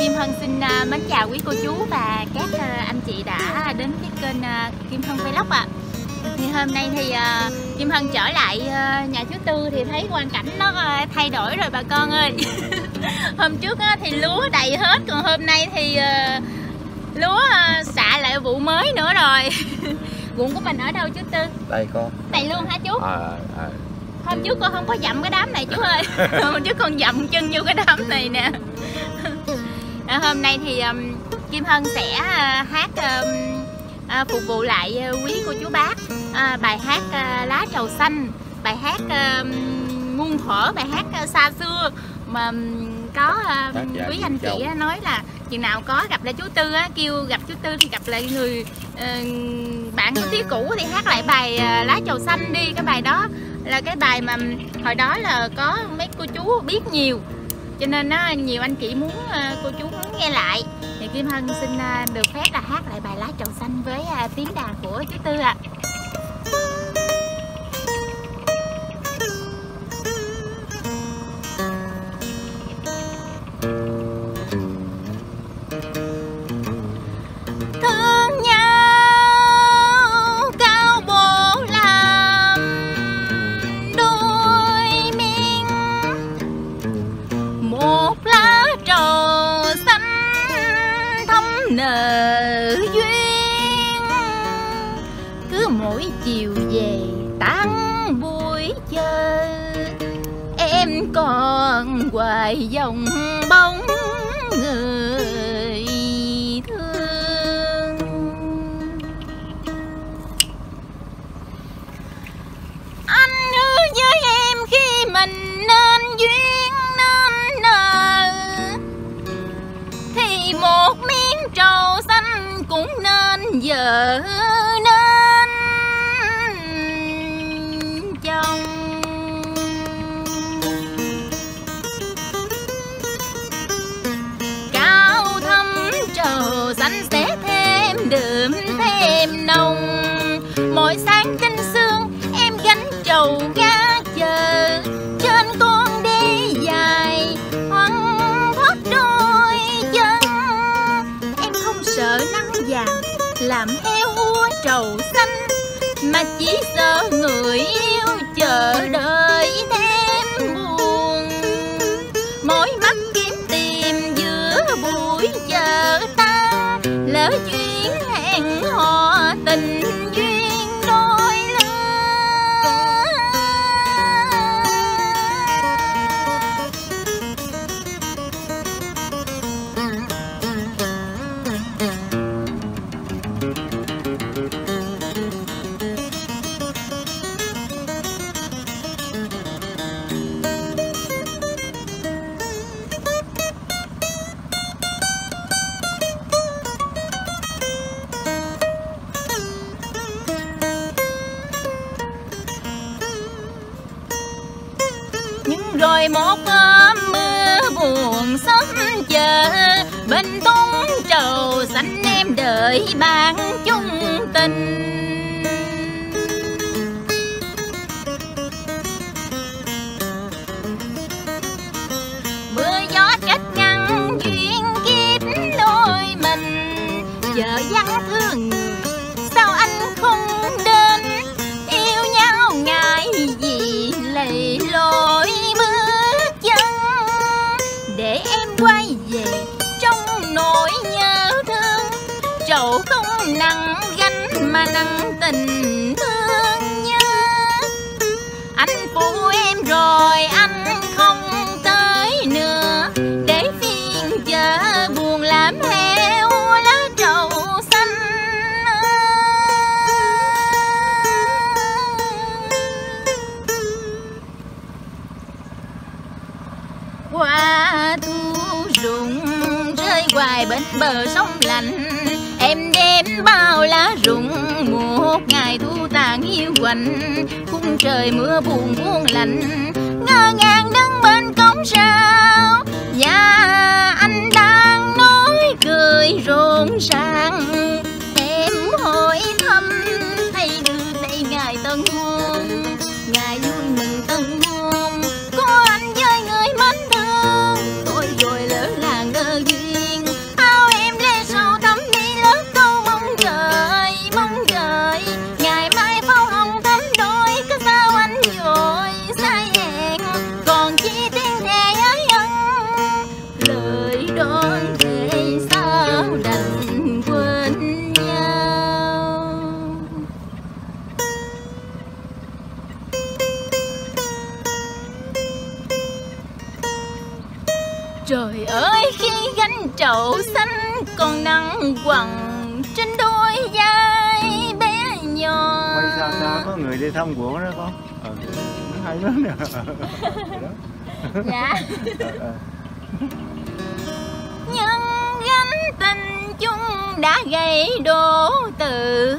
Kim Hân xin à, mến chào quý cô chú và các à, anh chị đã đến cái kênh à, Kim Hân Vlog ạ. Thì hôm nay thì à, Kim Hân trở lại à, nhà thứ tư thì thấy hoàn cảnh nó à, thay đổi rồi bà con ơi. hôm trước á, thì lúa đầy hết còn hôm nay thì à, lúa à, xạ lại vụ mới nữa rồi. Ruộng của mình ở đâu chú Tư? đây con Này luôn hả chú? à, à, Hôm trước con không có dặm cái đám này chú ơi Hôm trước con dặm chân vô cái đám này nè à, Hôm nay thì um, Kim Hân sẽ uh, hát um, uh, phục vụ lại uh, quý cô chú bác. Uh, Bài hát uh, Lá trầu xanh Bài hát uh, muôn thuở, bài hát uh, xa xưa Mà um, có uh, quý anh chị á, nói là chừng nào có gặp lại chú Tư á, kêu gặp chú Tư thì gặp lại người uh, bạn của tí cũ thì hát lại bài uh, Lá trầu xanh đi. Cái bài đó là cái bài mà hồi đó là có mấy cô chú biết nhiều cho nên á, nhiều anh chị muốn ờ, cô chú muốn nghe lại thì Kim Hân xin ờ, được phép là hát lại bài lá trầu xanh với ờ, tiếng đàn của chú Tư ạ à. Mỗi chiều về tan buổi chơi. Em còn hoài dòng bóng người thương. Anh hứa với em khi mình nên duyên nên nợ, thì một miếng trầu xanh cũng nên vợ mỗi sáng tinh sương em gánh trầu ga chờ trên con đi dài, hoang thoát đôi chân. Em không sợ nắng vàng làm heo úa trầu xanh. Mà chỉ sợ người yêu chờ đợi thêm buồn. Mỗi mắt kiếm tìm giữa buổi chờ ta, lỡ duyên hẹn hò tình duyên. Em bạn chung tình. Mưa gió cách ngăn duyên kiếp đôi mình giờ vắng thương nặng tình thương nhớ. Anh phụ em rồi anh không tới nữa. Để phiên chợ buồn làm heo lá trầu xanh qua thu rụng rơi hoài bên bờ sông lạnh em đem bao lá rụng. Một ngày thu tàn hiu quạnh, khung trời mưa buồn buông lạnh. Ngơ ngàng đứng bên cống sao Trời ơi khi gánh trầu xanh còn nắng quằn trên đôi vai bé nhỏ. Quay xa xa có người đi thăm của đó con. Ờ, hay lắm nè. Dạ. Nhân gánh tình chung đã gây đổ từ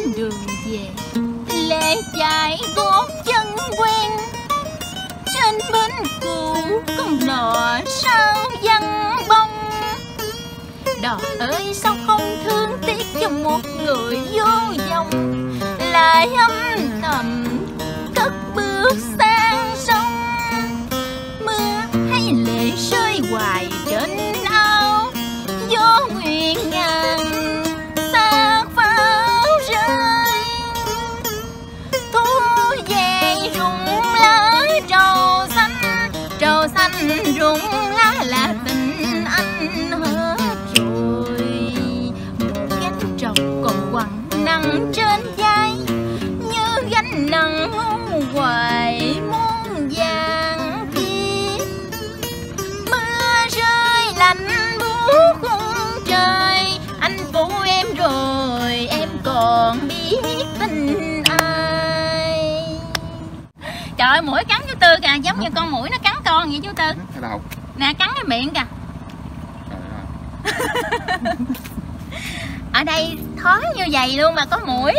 trên đường về lệ chạy gót chân quen. Trên bến cũ con đò sao văn bông. Đò ơi, sao không thương tiếc cho một người vô vọng lại âm thầm trầu rụng lá là tình anh hết rồi. Một gánh trọc còn quặng nặng trên vai, như gánh nặng hoài muôn vàng kia mưa rơi lạnh buốt khung trời, anh phụ em rồi, em còn biết tình ai. Trời ơi, mũi cắn chú tư kìa, giống như con mũi nó cắn con vậy chú tư? Cái đầu nè cắn cái miệng kìa. Trời ơi. ở đây thoáng như vậy luôn mà có mũi.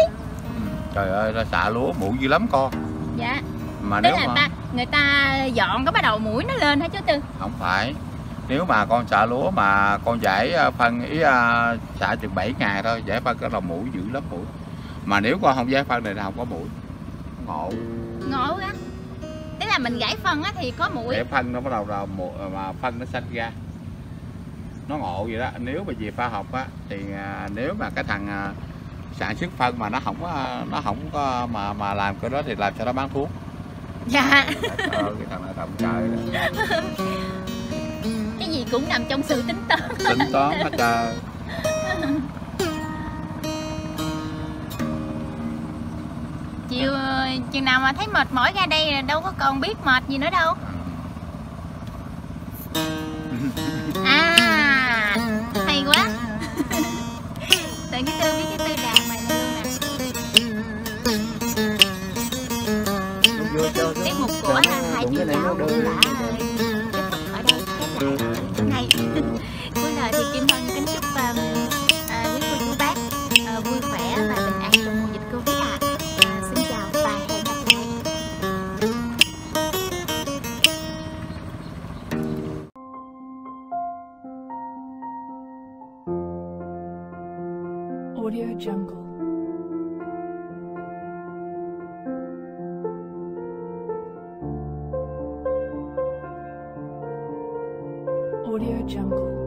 Trời ơi nó xạ lúa mũi dữ lắm con. Dạ. Mà tức nếu là mà ta người ta dọn có bắt đầu mũi nó lên hả chú tư? Không phải. Nếu mà con xạ lúa mà con giải ờ, phân ý ờ, xạ chừng 7 ngày thôi giải phân cái đầu mũi dữ lắm mũi. Mà nếu con không giải phân này là không có mũi. Ngộ. Ngộ á là mình gãy phân á thì có mũi để phân nó bắt đầu là mù- mà phân nó xanh ra. Nó ngộ vậy đó. Nếu mà về pha học á thì à, nếu mà cái thằng à, sản xuất phân mà nó không có nó không có mà mà làm cái đó thì làm sao nó bán thuốc. Dạ. Ờ, cái thằng này tầm trời đó. cái gì cũng nằm trong sự tính toán. Tính toán hết trời chiều chừng nào mà thấy mệt mỏi ra đây đâu có còn biết mệt gì nữa đâu. À hay quá. Tự cái tư biết cái tư đàn mày này luôn nè. Tiết mục của hai chị cháu cũng đã kết thúc ở đây khép lại này. Cuối lời thì kim Audio Jungle.